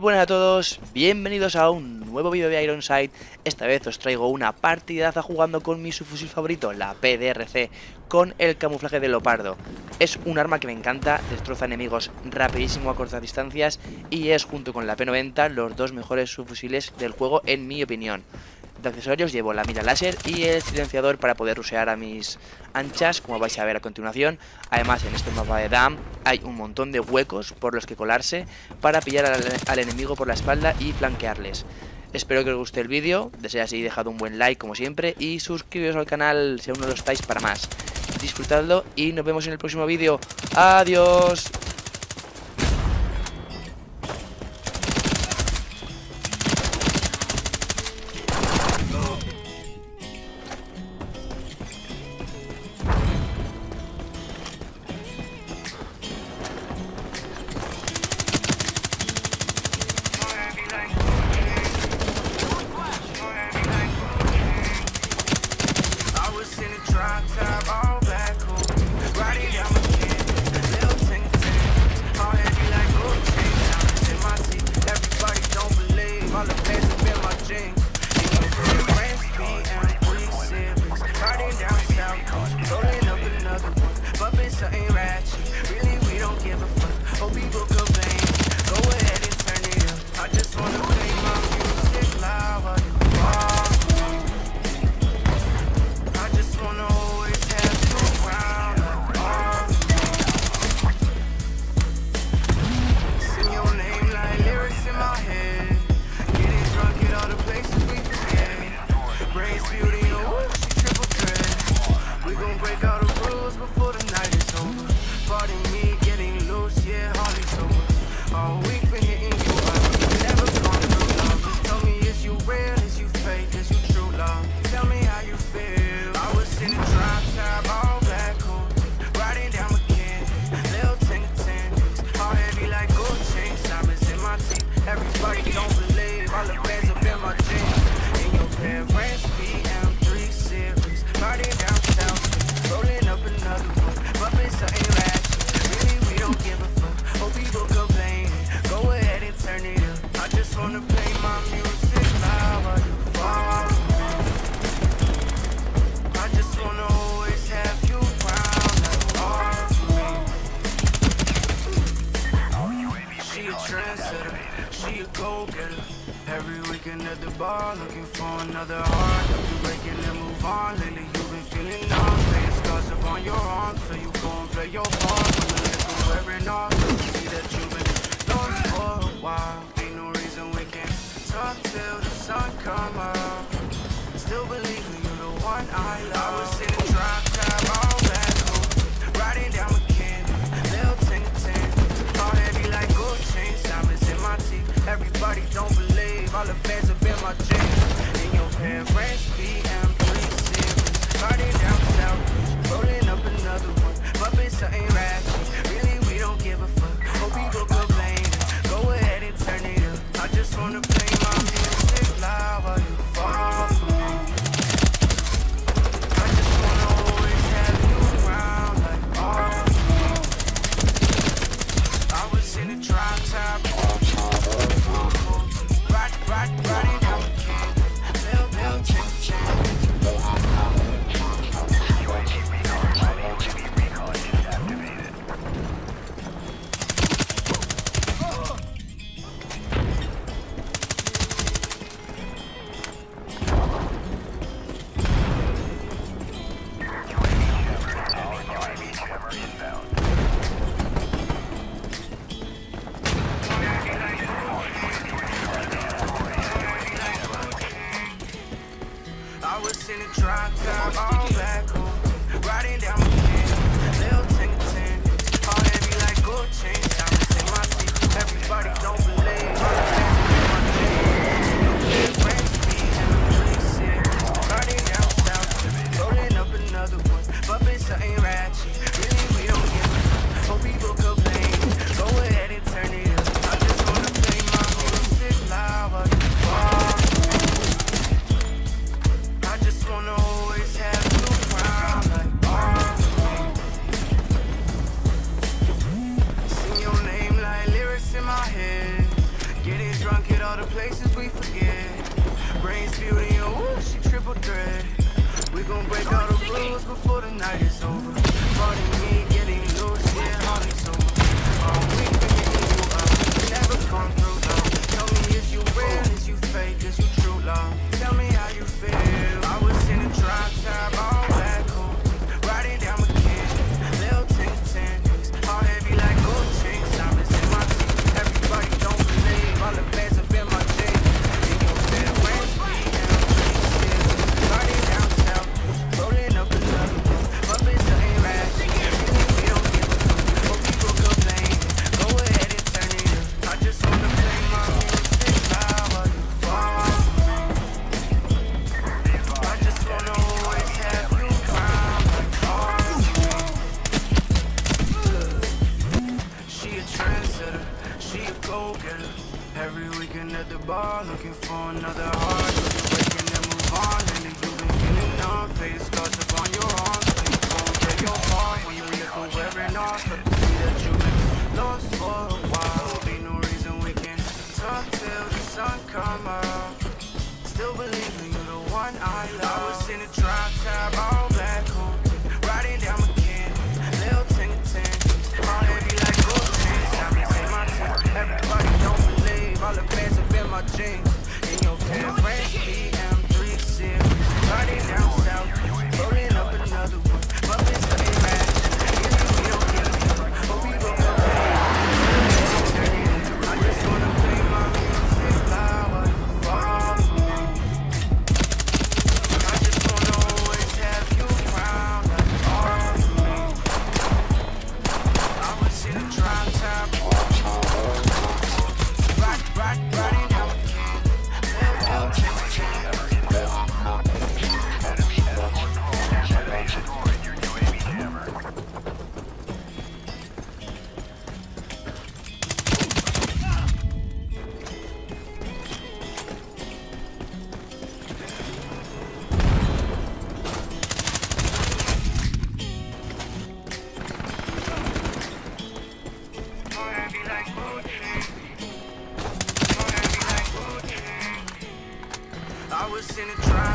buenas a todos, bienvenidos a un nuevo vídeo de Ironside. Esta vez os traigo una partidaza jugando con mi subfusil favorito, la PDRC Con el camuflaje de leopardo. Es un arma que me encanta, destroza enemigos rapidísimo a cortas distancias Y es junto con la P90 los dos mejores subfusiles del juego en mi opinión de accesorios llevo la mira láser y el silenciador para poder rusear a mis anchas, como vais a ver a continuación. Además, en este mapa de DAM hay un montón de huecos por los que colarse para pillar al, enemigo por la espalda y flanquearles. Espero que os guste el vídeo, desea así dejad un buen like como siempre y suscribiros al canal si aún no lo estáis para más. Disfrutadlo y nos vemos en el próximo vídeo. ¡Adiós! in the drop top. Bar, looking for another heart. Hope you breaking and move on. Lately you've been feeling numb, playing scars up on your arms. So you go and play your part. When the liquor wearing off, see that you've been lost for a while. Ain't no reason we can't talk till Don't believe all the fans wanna always have you around like Tell me She a trendsetter, she a go-getter Every weekend at the bar Looking for another heart. Looking breaking and move on And then you been feeling numb Face scars upon your arms but you won't break your heart. When you're the wearing off But see that you've been lost for a while.